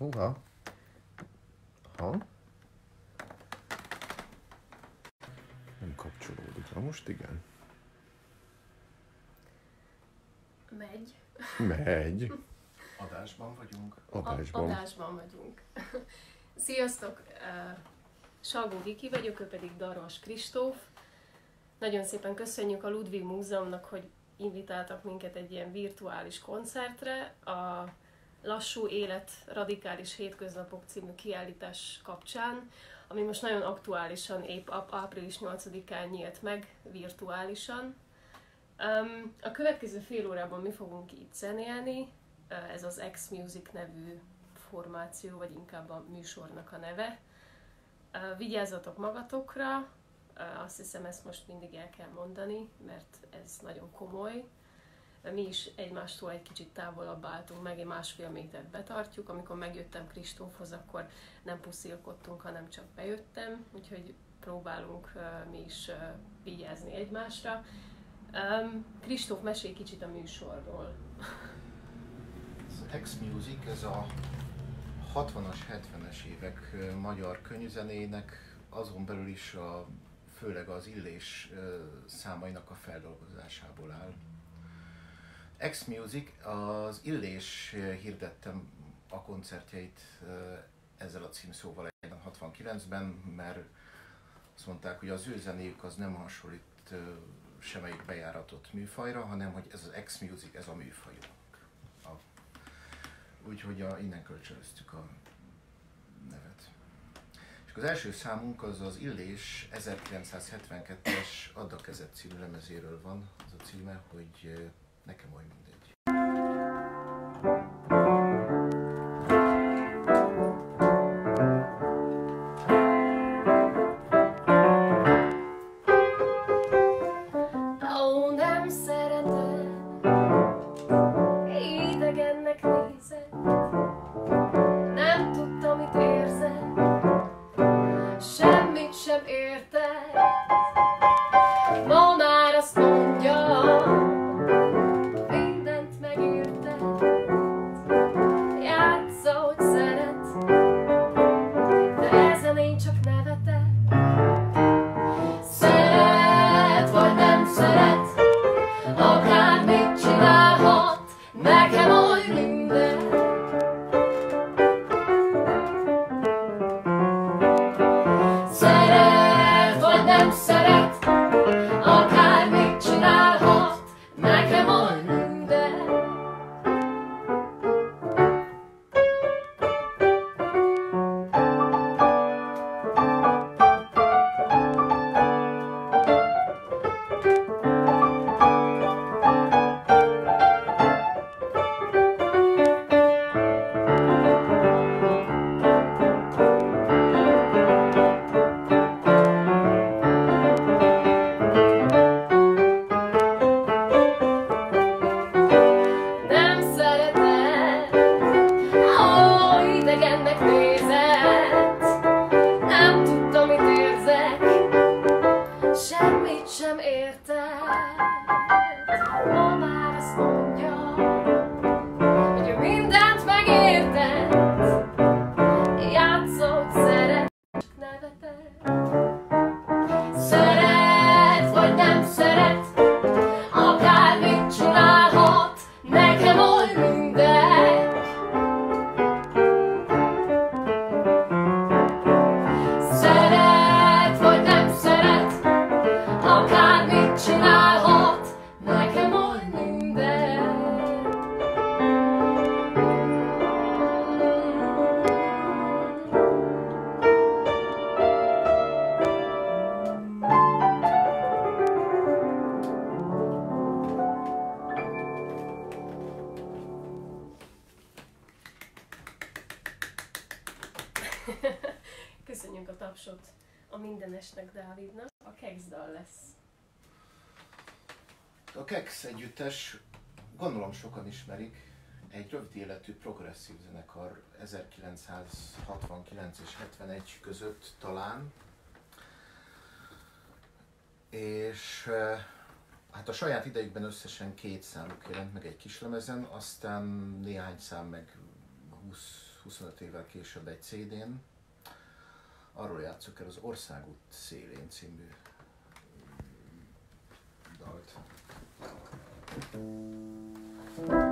Húha. Ha? Nem kapcsolódik. Na most igen. Megy. Megy. Adásban vagyunk. Adásban. Adásban vagyunk. Sziasztok! eh, Salgó Viki vagyok, ő pedig Daros Kristóf. Nagyon szépen köszönjük a Ludwig Múzeumnak, hogy invitáltak minket egy ilyen virtuális koncertre. A Lassú Élet Radikális Hétköznapok című kiállítás kapcsán, ami most nagyon aktuálisan, épp áp- április 8-án nyílt meg virtuálisan. A következő fél órában mi fogunk itt zenélni, ez az X-Music nevű formáció, vagy inkább a műsornak a neve. Vigyázzatok magatokra, azt hiszem ezt most mindig el kell mondani, mert ez nagyon komoly. Mi is egymástól egy kicsit távolabb álltunk meg, egy másfél métert betartjuk. Amikor megjöttem Kristófhoz, akkor nem puszilkodtunk, hanem csak bejöttem, úgyhogy próbálunk uh, mi is uh, vigyázni egymásra. Um, Kristóf, mesélj kicsit a műsorról. Az X-Music, ez a 60-as, 70-es évek magyar könyvzenének, azon belül is a, főleg az illés számainak a feldolgozásából áll. X-Music, az illés hirdettem a koncertjeit ö, ezzel a címszóval 69-ben, mert azt mondták, hogy az ő zenéjük az nem hasonlít ö, semmelyik bejáratott műfajra, hanem hogy ez az X-Music, ez a műfajunk. A, úgyhogy a, innen kölcsönöztük a nevet. És az első számunk az az Illés 1972-es Add a kezed című lemezéről van, az a címe, hogy ö, nekem olyan mindegy. progresszív zenekar 1969 és 71 között talán. És hát a saját idejükben összesen két számuk jelent meg egy kislemezen, aztán néhány szám meg 20-25 évvel később egy CD-n. Arról játszok el az Országút szélén című dalt. Thank you.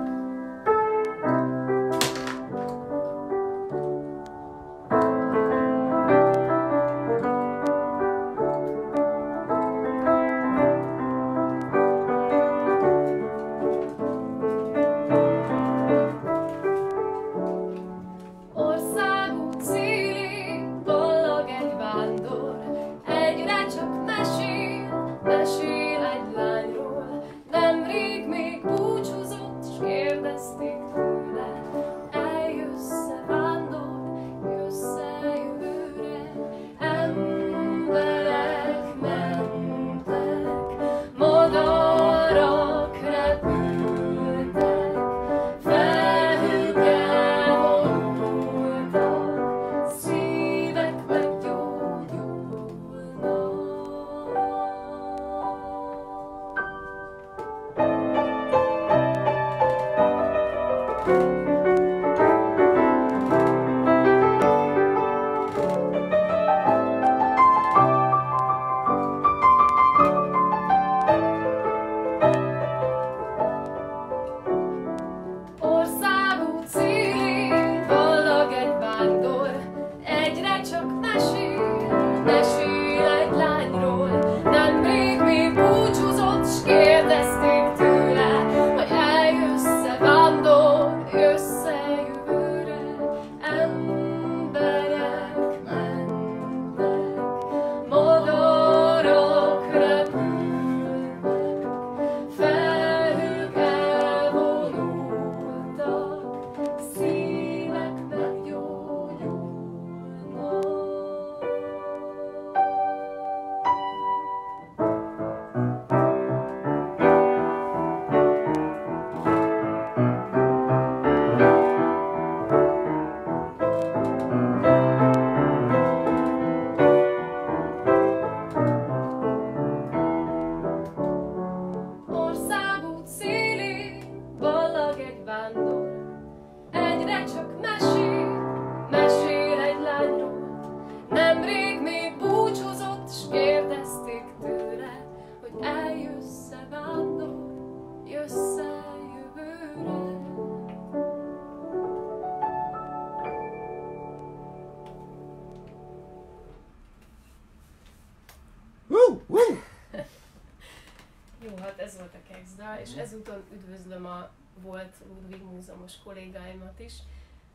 ez volt a Kexdal, és mhm. ezúton üdvözlöm a volt Ludwig múzeumos kollégáimat is.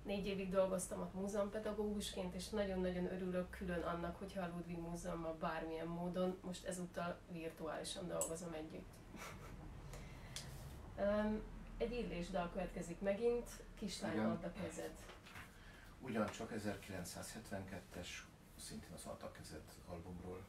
Négy évig dolgoztam ott múzeumpedagógusként, és nagyon-nagyon örülök külön annak, hogyha a Ludwig Múzeummal bármilyen módon, most ezúttal virtuálisan dolgozom együtt. Egy írlésdal következik megint, Kislányom add a kezed. Ugyancsak 1972-es, szintén az Add a kezed albumról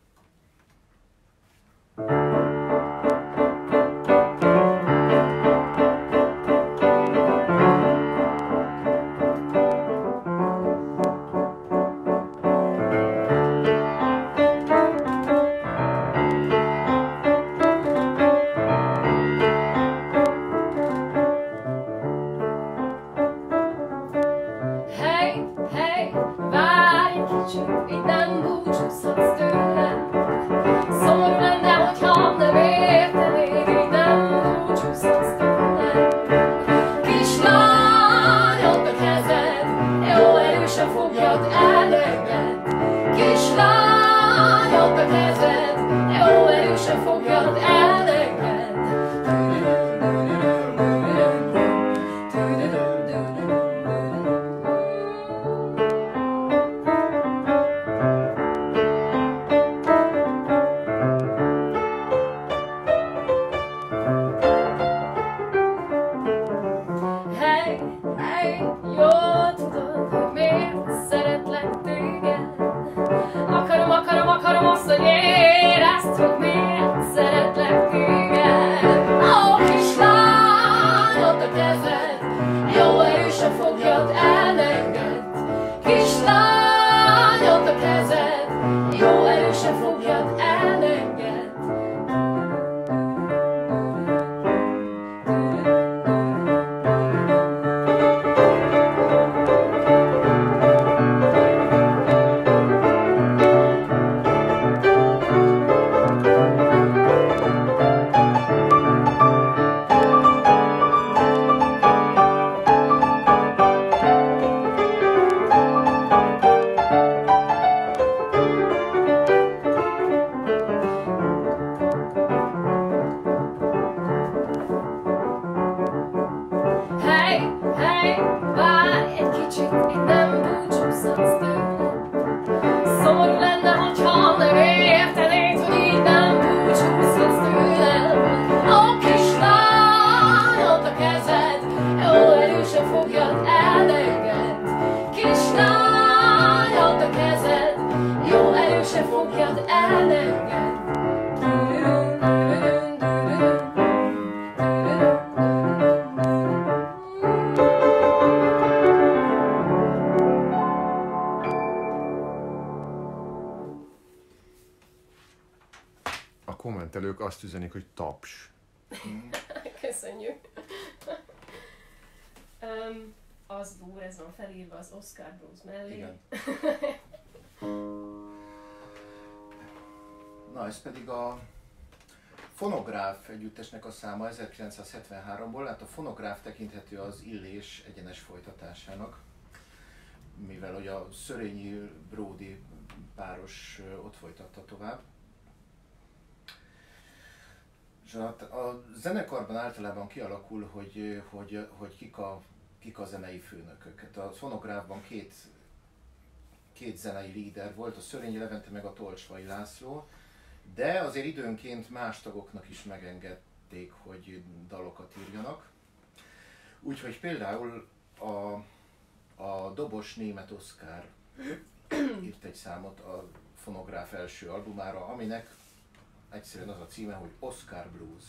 Na, ez pedig a Fonográf együttesnek a száma 1973-ból, hát a fonográf tekinthető az Illés egyenes folytatásának, mivel hogy a Szörényi Bródi páros ott folytatta tovább. És a, a zenekarban általában kialakul, hogy, hogy, hogy kik, a, kik a zenei főnökök. Hát a fonográfban két, két zenei líder volt, a Szörényi Levente meg a Tolcsvai László, de azért időnként más tagoknak is megengedték, hogy dalokat írjanak. Úgyhogy például a, a dobos német Oszkár írt egy számot a fonográf első albumára, aminek egyszerűen az a címe, hogy Oscar Blues.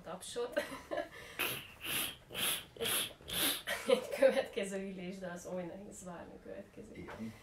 Tapsot. Egy következő ülés, de az oly nehéz várni a következő. Igen.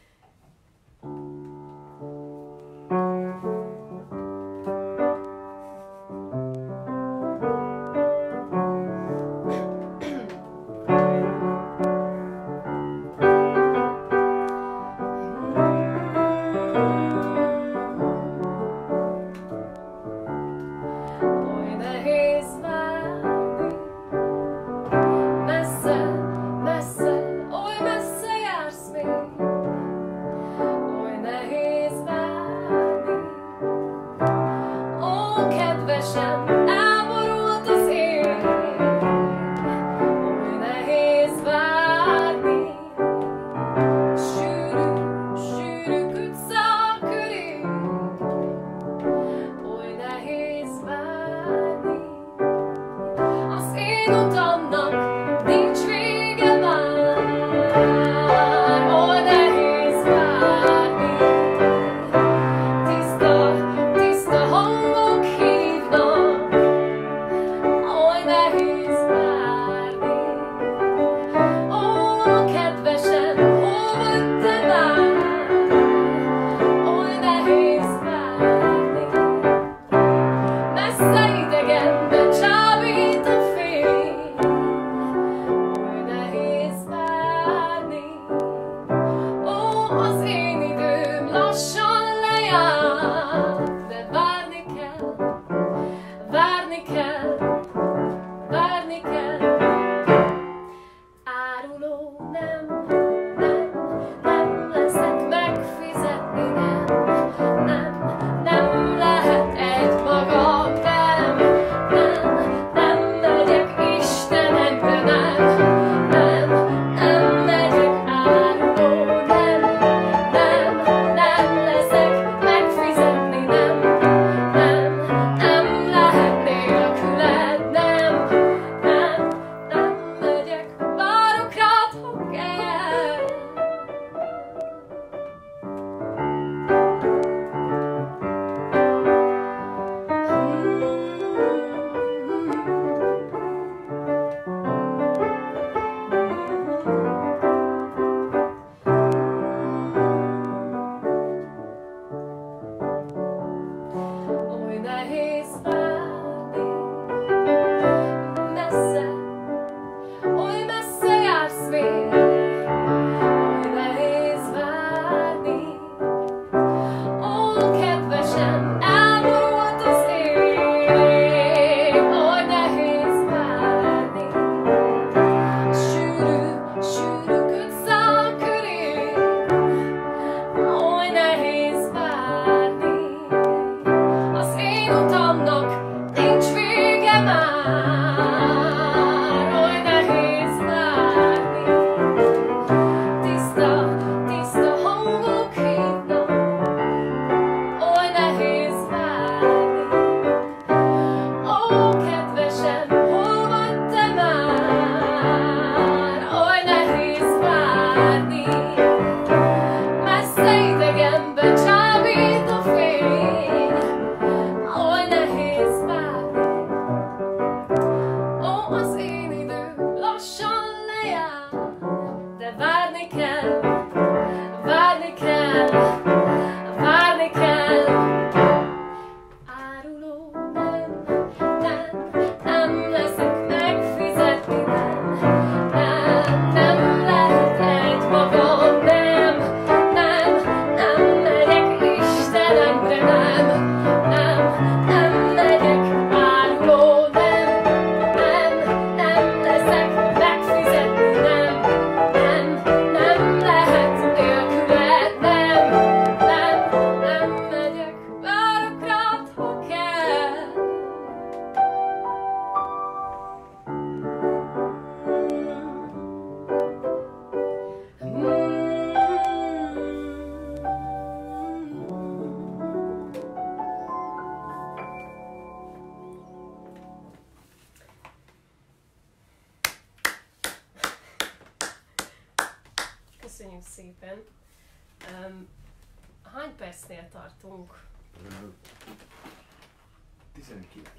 19.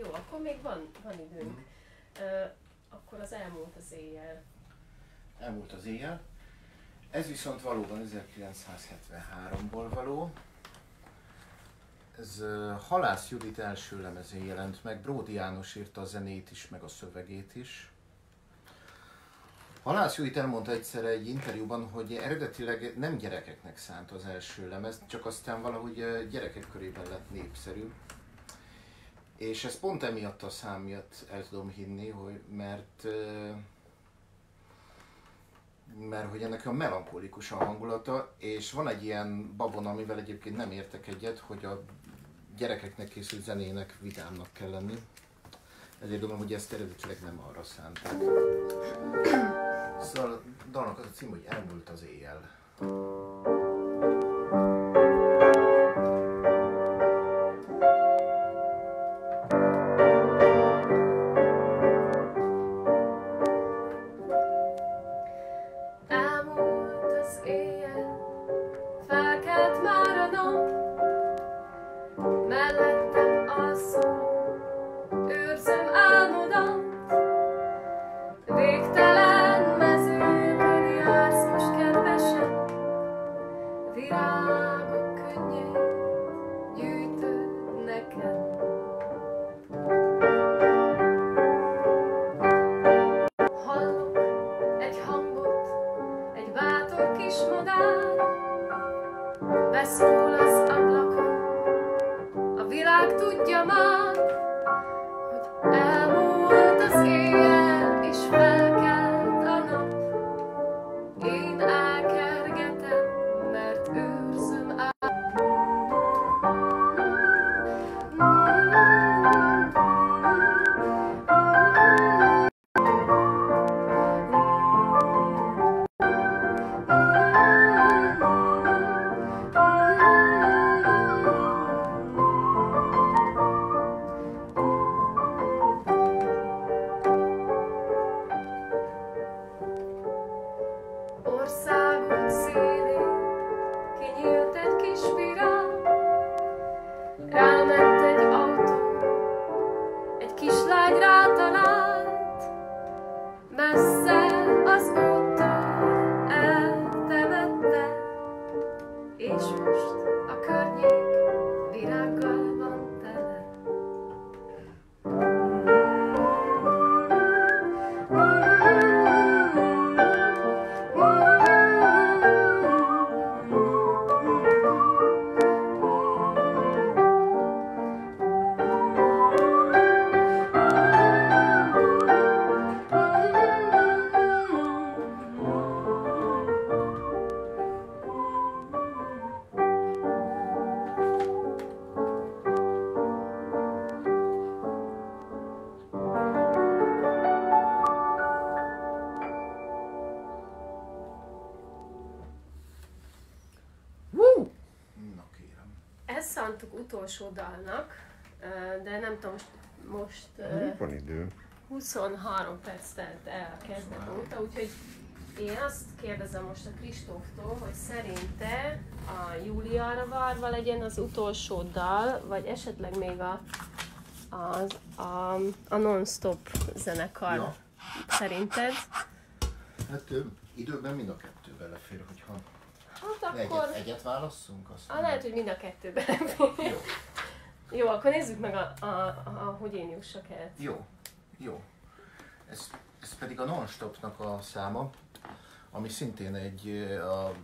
Jó, akkor még van, van időnk. Uh, akkor az elmúlt az éjjel. Elmúlt az éjjel. Ez viszont valóban 1973-ból való. Ez uh, Halász Judit első lemezén jelent meg, Bródi János írta a zenét is, meg a szövegét is. Halász Judit elmondta egyszer egy interjúban, hogy eredetileg nem gyerekeknek szánt az első lemez, csak aztán valahogy gyerekek körében lett népszerű. És ez pont emiatt a szám miatt el tudom hinni, hogy mert mert hogy ennek a melankolikus a hangulata, és van egy ilyen babon, amivel egyébként nem értek egyet, hogy a gyerekeknek készült zenének vidámnak kell lenni. Ezért gondolom, hogy ezt eredetileg nem arra szánták. Szóval a dalnak az a cím, hogy elmúlt az éjjel. Idő. 23 perc telt el a kezdet óta, úgyhogy én azt kérdezem most a Kristóftól, hogy szerinte a Júliára várva legyen az utolsó dal, vagy esetleg még a, a, a, a non-stop zenekar. Ja. Szerinted? Hát időben mind a kettő belefér, hogyha Hát akkor... egyet, egyet válasszunk. Azt Ah, lehet, hogy mind a kettőben. Jó. Jó, akkor nézzük meg, a, a, a, a hogy én jussak el. Jó, jó. Ez, ez pedig a Non-Stopnak a száma, ami szintén egy a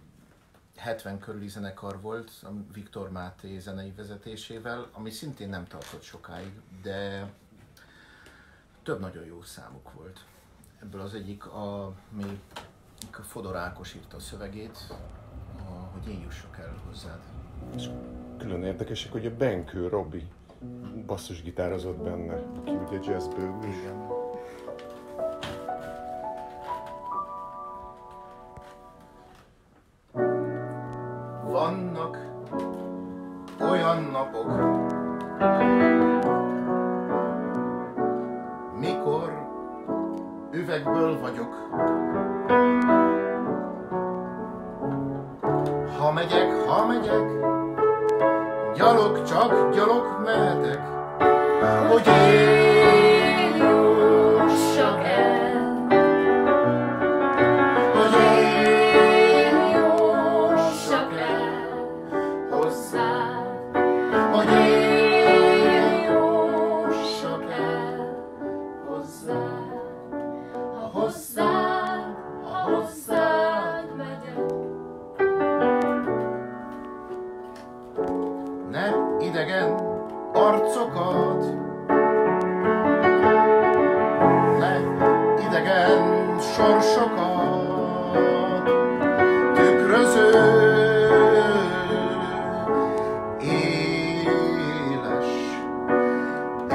70 körüli zenekar volt, a Viktor Máté zenei vezetésével, ami szintén nem tartott sokáig, de több nagyon jó számuk volt. Ebből az egyik, a, mi, a Fodor Ákos írta a szövegét, a, hogy én jussak el hozzád. Külön érdekesek, hogy a Benkő Robi basszusgitározott benne, aki ugye jazzből is. Vannak olyan napok, mikor üvegből vagyok. Ha megyek, ha megyek, gyalog csak gyalog mehetek, hogy én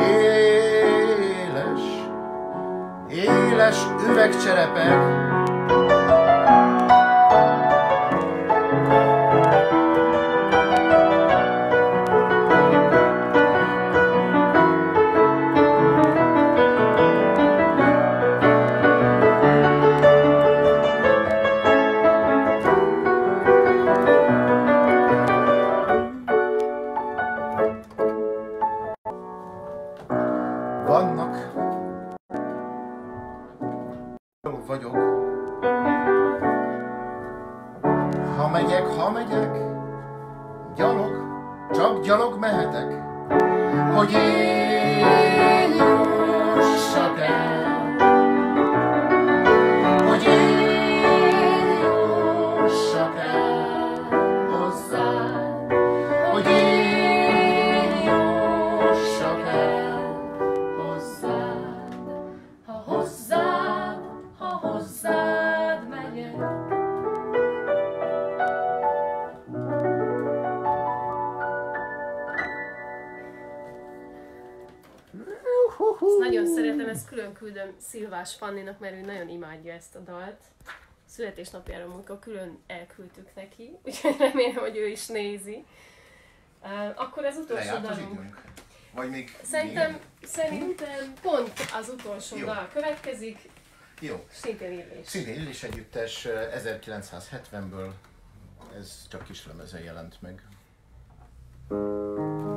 éles, éles üvegcserepek, Szilvás Fanninak, mert ő nagyon imádja ezt a dalt. Születésnapjára múltkor külön elküldtük neki, úgyhogy remélem, hogy ő is nézi. Uh, akkor az utolsó Lejárt dalunk. Vagy még... Szerintem, még... szerintem pont az utolsó Jó. dal következik. Jó. Szintén Illés. Szintén Illés együttes 1970-ből. Ez csak kis kislemeze jelent meg. thank you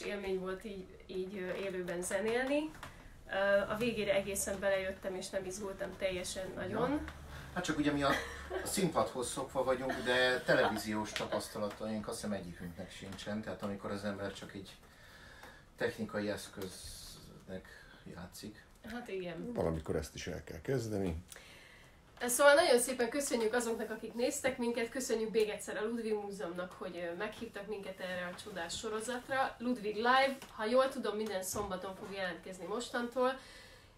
Élmény volt így, így élőben zenélni. A végére egészen belejöttem, és nem izgultam teljesen nagyon. Hát csak ugye mi a, a színpadhoz szokva vagyunk, de televíziós tapasztalataink azt hiszem egyikünknek sincsen. Tehát amikor az ember csak egy technikai eszköznek játszik. Hát igen. Valamikor ezt is el kell kezdeni. Szóval nagyon szépen köszönjük azoknak, akik néztek minket, köszönjük még egyszer a Ludwig Múzeumnak, hogy meghívtak minket erre a csodás sorozatra. Ludwig Live, ha jól tudom, minden szombaton fog jelentkezni mostantól.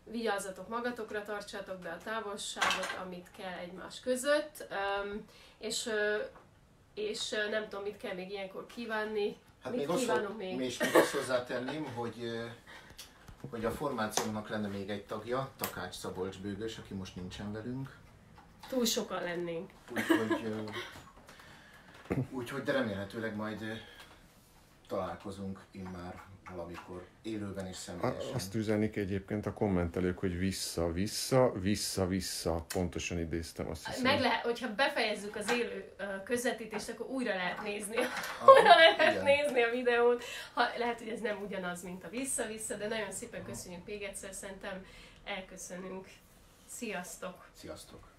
Vigyázzatok magatokra, tartsátok be a távolságot, amit kell egymás között, és, és nem tudom, mit kell még ilyenkor kívánni. Hát Mit még azt, kívánunk még? még? még azt hozzátenném, hogy, hogy a formációnak lenne még egy tagja, Takács Szabolcs Bőgös, aki most nincsen velünk. Túl sokan lennénk. Úgyhogy, úgyhogy de remélhetőleg majd találkozunk immár valamikor élőben A- személyesen. Azt üzenik egyébként a kommentelők, hogy vissza, vissza, vissza, vissza. Pontosan idéztem azt hiszem. Meg lehet, hogyha befejezzük az élő közvetítést, akkor újra lehet nézni. Ah, Újra lehet igen. nézni a videót. Ha, lehet, hogy ez nem ugyanaz, mint a vissza-vissza, de nagyon szépen köszönjük még egyszer, szerintem elköszönünk. Sziasztok! Sziasztok!